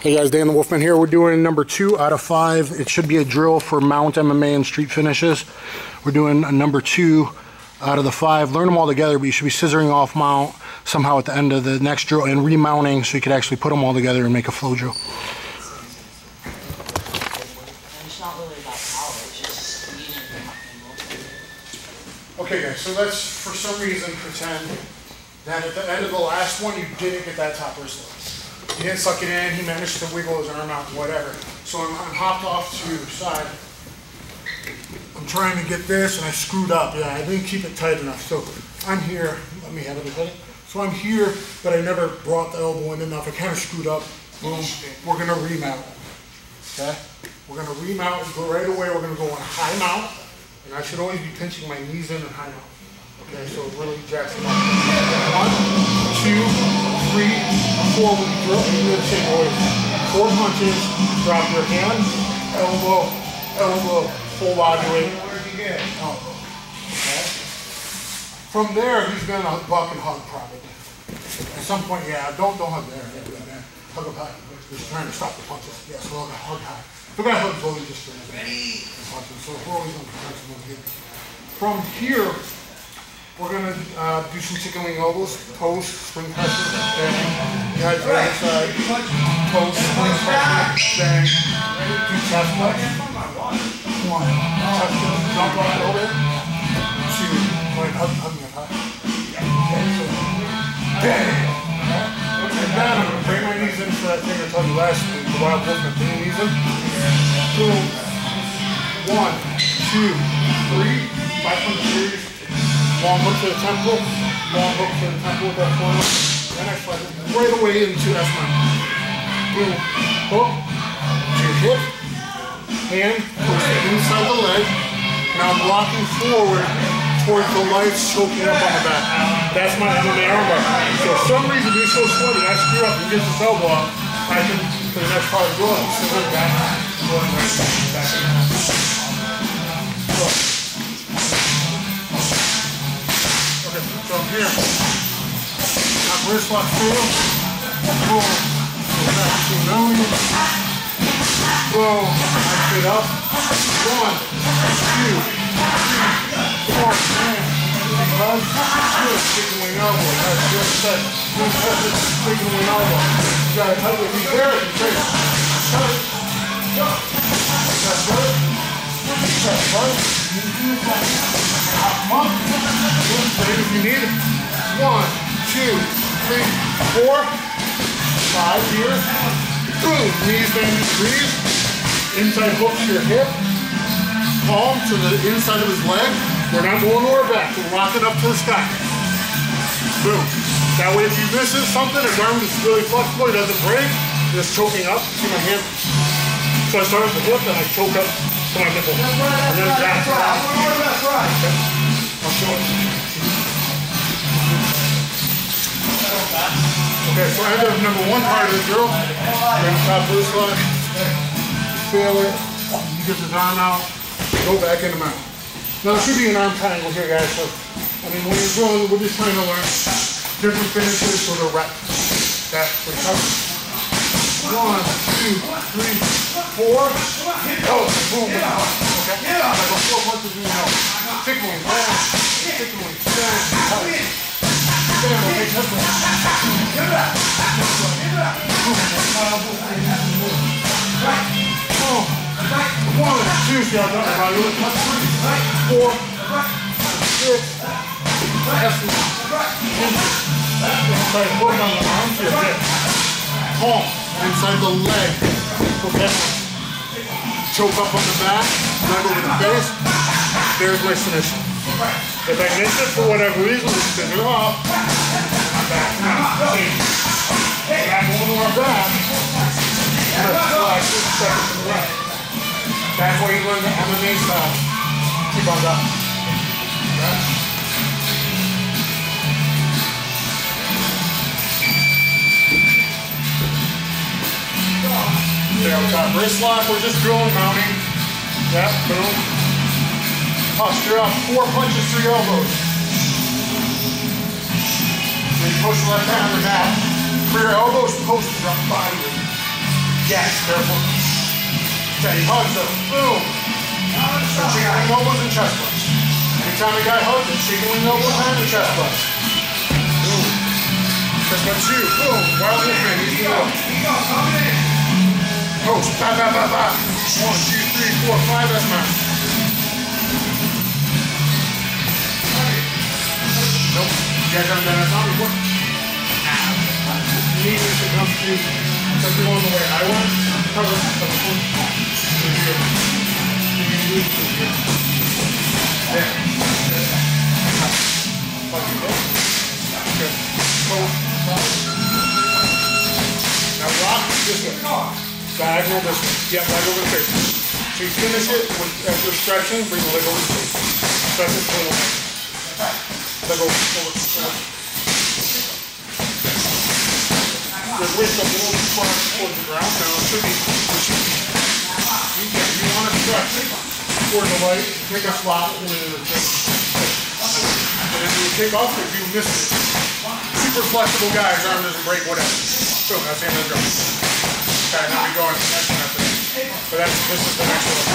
Hey guys, Dan the Wolfman here. We're doing number two out of five. It should be a drill for mount MMA and street finishes. We're doing a number two out of the five. Learn them all together, but you should be scissoring off mount somehow at the end of the next drill and remounting so you could actually put them all together and make a flow drill. Okay guys, so let's for some reason pretend that at the end of the last one you didn't get that top wrist He didn't suck it in, he managed to wiggle his arm out, whatever. So I'm, I'm hopped off to the side. I'm trying to get this and I screwed up. Yeah, I didn't keep it tight enough. So I'm here, let me have it a So I'm here, but I never brought the elbow in enough. I kind of screwed up. Boom, we're gonna remount. Okay? We're gonna remount, go right away, we're gonna go on high mount. And I should always be pinching my knees in and high mount. Okay, so it really jacks them up. One, two, three, four. We drill, you do the same always. Four punches, drop your hand, elbow, elbow, full body weight. Elbow. Okay. From there, he's gonna buck and hug probably. At some point, yeah, don't don't hug there. Yeah, yeah, Hug up high. He's trying to stop the punches. Yeah, so gonna hug high. We're gonna hug slowly just for Ready. So we're always on From here, we're gonna uh, do some chicken wing elbows, toes, spring pressure. You guys the other side, toes, spring pressure, bang. Do chest flex. One. Touch the jump right over. Two. Wait, hug, hug me up high. Bang! And then I'm going to bring my knees into that thing I told you last week, the wild wolfman, bring your knees in. Boom. One, two, three, five from the series. Long hook to the temple. Long hook to the temple with that forward. Then I slide right away into S-mount. Boom. Hook your hip hand push inside the leg. Now I'm walking forward towards the lights choking up on the back. That's my MMA armbar. So for some reason being so sweaty, I screw up and get this elbow up. I can, for the next part of the I'm back, going right back. Okay, so here. Got wrist lock through. Boom. Go back to nose. Boom. Lift it up. One, two, three, four, man. Hug. Good. Chicken wing elbow. That's good set. Good set. Chicken wing elbow. You gotta hug it. He's there. He's there. Cut it. That's good. One, two, three, four, five here. Boom. Knees bend, knees. Inside hook to your hip, palm to the inside of his leg. We're not going to our back. We're rocking up to the sky. Boom. That way if he misses something, his arm is really flexible, he doesn't break, just choking up. See my hand? So I start with the hip and I choke up to my nipple. That's right, that's then right, that's right. That's right. Okay. I'll show. Okay, so I end number one part of the drill. We're going to top this one feel it, you get the arm out, go back in the mount. Now there should be an arm triangle here guys, so I mean when you're drilling, we're just trying to learn different finishes for the rep. That recovery. One, two, three, four. Oh, boom, okay? Like a four punches in the mouth. Tickling, bam, tickling, bam, tight. Bam, okay, touch one. Boom, right. One, two, see done about it. Four, six, seven, inside hook on the arm to your hip. Palm inside the leg. Okay. Choke up on the back, leg over the face. There's my submission. If I miss it for whatever reason, just spin it off. Back now. Back over our back. That's where you learn the MMA style. Keep on up. On top. Wrist lock, we're just drilling mounting. Yep, boom. Posture up. Four punches through your elbows. Then push the left hand the mat. For your elbows, post drop body. Yes, careful. Okay, hugs them. Boom. Chicken wing elbows and chest bumps. Anytime a guy hugs, it's chicken wing elbows and chest bumps. Boom. Chest bump two. Boom. Wild. He's the up. Ba ba ba ba. One, two, three, four, five. That's mine. Nope. You guys haven't done that song before? You need to come people on the way I went. Cover the phone. Here. There. Fucking go. Good. Hold. Now rock this way. Diagonal this way. Yeah, leg over the face. So you finish it with, as you're stretching, bring the leg over the face. Stretch it, it. Leg over, over, over. Your waist up a little too far towards the ground. Now it should be, it. You, can, you want to stretch toward the light, take a slot, and then you kick off if you miss it. Super flexible guys, arm doesn't break, whatever. Boom, that's the end of the drum. Okay, now we go on to the next one after that's, this is the next work.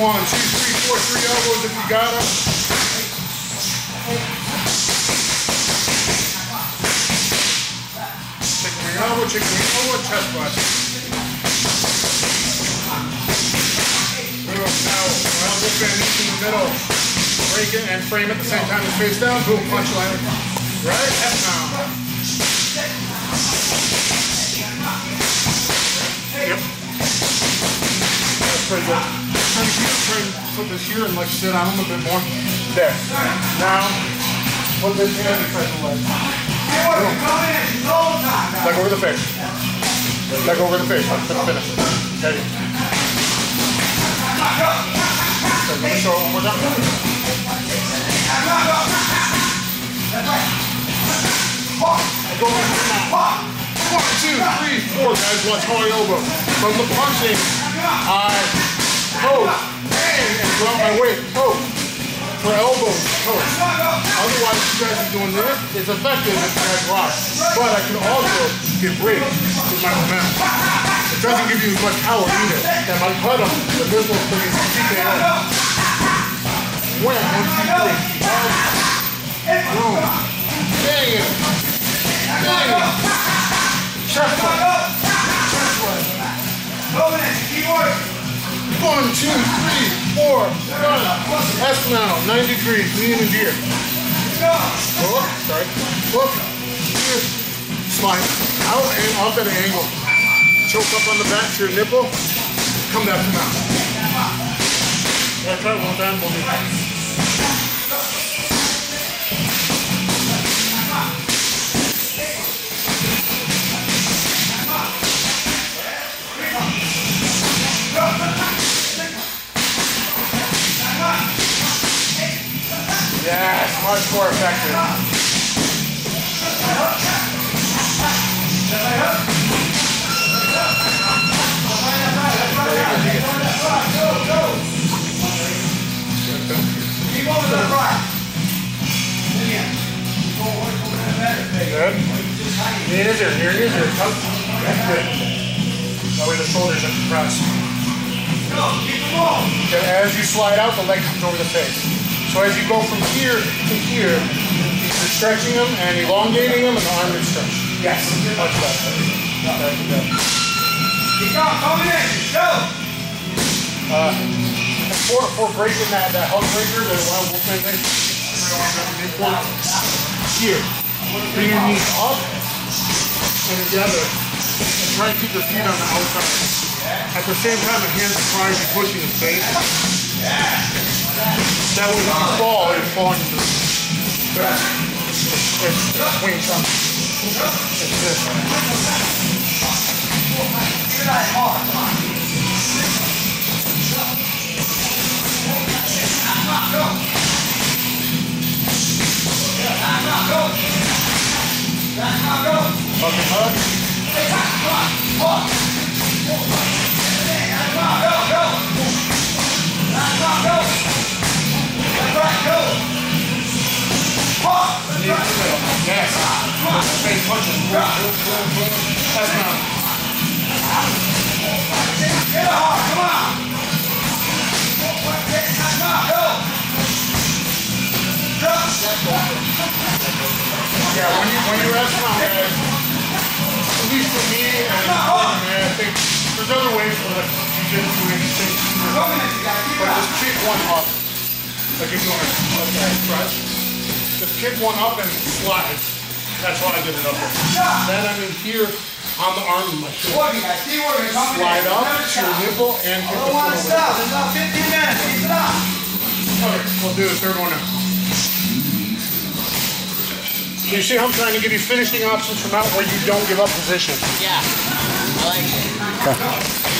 One, two, three, four, three elbows if you got them. Chicken elbow, chicken elbow, chest Boom, now, well, we'll bend in the middle. Break it and frame at the same time as face down. Boom, punch line. Right? F now. Yep. That's pretty good. Keep trying to put this here and like sit on a bit more. There. Now, put this hand inside the leg. Leg over the face. Leg over the face. I'm gonna finish it. So me show it one more time. I go in. One, two, three, four. Guys, oh, watch my elbow. From the punching, I bang, and drop my weight. Pose. For elbows, pose. Otherwise, you guys are doing this. It's effective if you guys rock. But I can also get break with my momentum. Doesn't give you as much power either. And my cut them, the visual thing is TKO. Wham, one, two, three. Boom. Dang it. Dang it. Chest bump. Chest bump. One, two, three, four, five. S-mount, 90 degrees, knee in the deer. Look, sorry. Oh, Look. Here. Slide. Out and off at an angle. Choke up on the back to your nipple. Come down, come out. Yeah, try it one time. We'll Yes, much more effective. Good. Knee in his ear, knee in his ear. Come. That's good. That way the shoulders are compressed. Go, keep them on. As you slide out, the leg comes over the face. So as you go from here to here, you're stretching them and elongating them, and the arm is stretched. Yes, much better. Okay, good. Keep on, combination, go. Uh, for, for breaking that, that hug breaker, the wild wolfman thing, here, bring your knees up and together, and try and keep your feet on the outside. At the same time, the hands are trying to push his face. That way, when you fall, you're falling into the it's, it's wing chun. It's this try hard. I'm not going. I'm Yes. Yeah, when you when you wrestle on guys, at least for me and man, I think there's other ways for like jiu-jitsu and things. You, guys. Keep it But just kick one up. Like if you want to okay, press. Just kick one up and slide. That's why I did it up there. Then I'm in here on the arm of my shoulder. Working, guys. Keep working. Coming Slide up to your stop. nipple and I kick the don't want to foot over. stop. There's about 15 minutes. Keep it up. Okay, we'll do the third one now. You see how I'm trying to give you finishing options from out where you don't give up position. Yeah, I like it.